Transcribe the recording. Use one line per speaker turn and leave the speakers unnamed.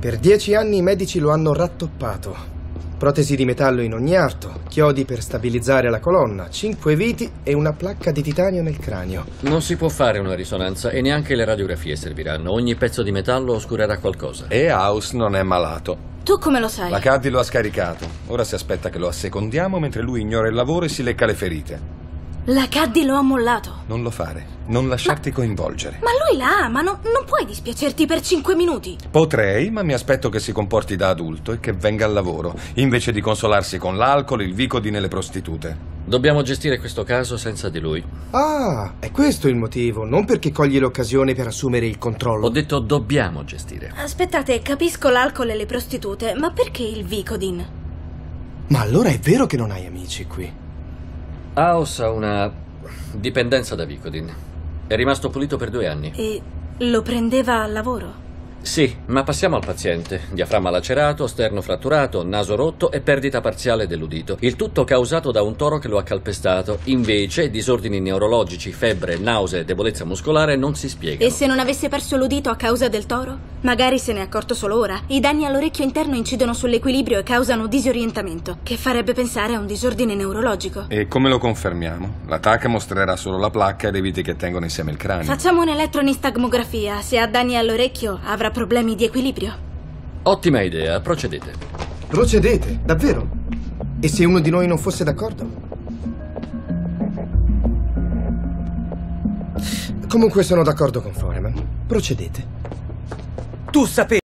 Per dieci anni i medici lo hanno rattoppato. Protesi di metallo in ogni arto, chiodi per stabilizzare la colonna, cinque viti e una placca di titanio nel cranio.
Non si può fare una risonanza e neanche le radiografie serviranno. Ogni pezzo di metallo oscurerà qualcosa.
E House non è malato.
Tu come lo sai?
La Caddy lo ha scaricato. Ora si aspetta che lo assecondiamo mentre lui ignora il lavoro e si lecca le ferite.
La Caddy lo ha mollato.
Non lo fare. Non lasciarti coinvolgere.
Ma lui la ama, no- non puoi dispiacerti per cinque minuti.
Potrei, ma mi aspetto che si comporti da adulto e che venga al lavoro, invece di consolarsi con l'alcol, il Vicodin e le prostitute.
Dobbiamo gestire questo caso senza di lui.
Ah, è questo il motivo, non perché cogli l'occasione per assumere il controllo.
Ho detto dobbiamo gestire.
Aspettate, capisco l'alcol e le prostitute, ma perché il Vicodin?
Ma allora è vero che non hai amici qui?
House ha una dipendenza da Vicodin. È rimasto pulito per due anni.
E lo prendeva al lavoro?
Sì, ma passiamo al paziente. Diaframma lacerato, sterno fratturato, naso rotto e perdita parziale dell'udito. Il tutto causato da un toro che lo ha calpestato. Invece, disordini neurologici, febbre, nausea e debolezza muscolare non si spiegano.
E se non avesse perso l'udito a causa del toro? Magari se ne è accorto solo ora. I danni all'orecchio interno incidono sull'equilibrio e causano disorientamento, che farebbe pensare a un disordine neurologico.
E come lo confermiamo? La TAC mostrerà solo la placca e i viti che tengono insieme il cranio.
Facciamo un'elettronistagmografia. Se ha danni all'orecchio, avrà problemi di equilibrio.
Ottima idea, procedete.
Procedete, davvero? E se uno di noi non fosse d'accordo? Comunque sono d'accordo con Foreman. Procedete.
Tu sapevi